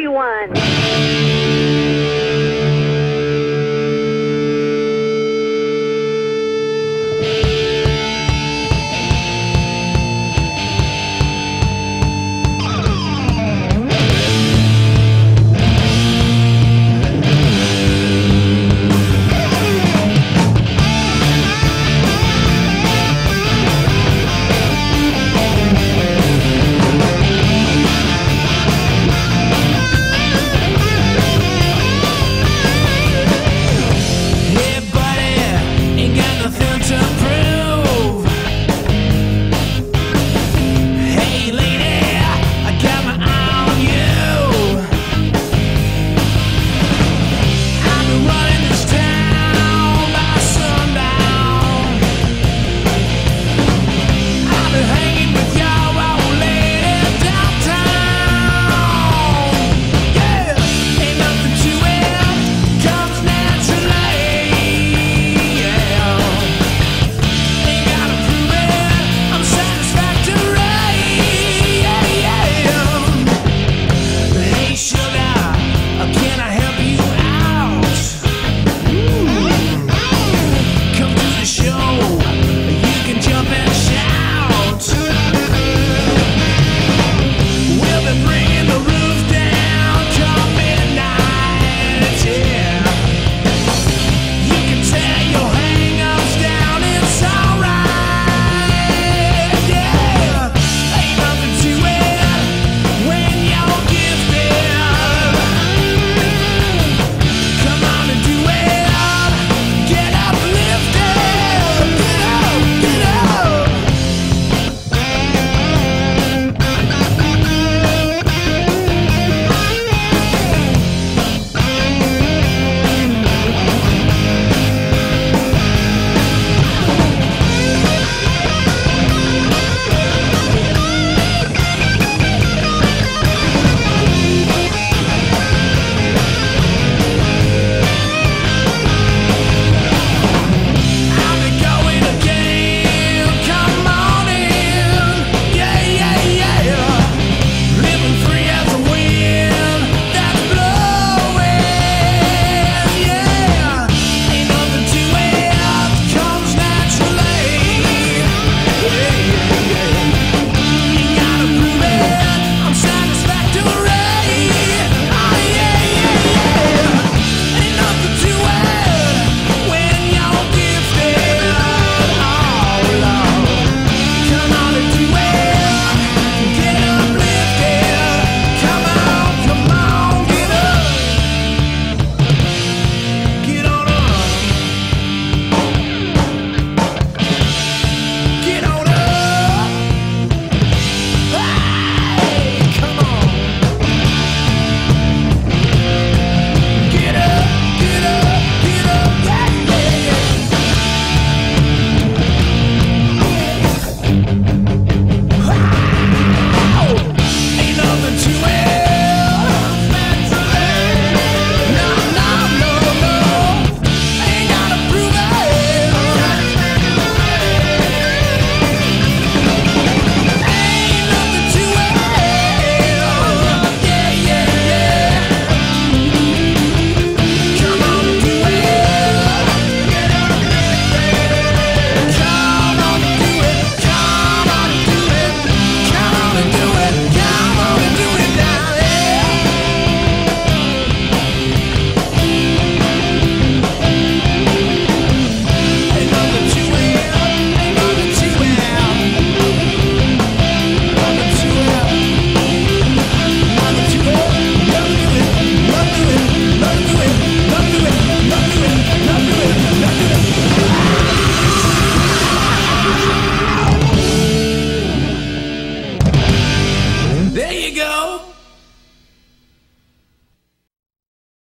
everyone.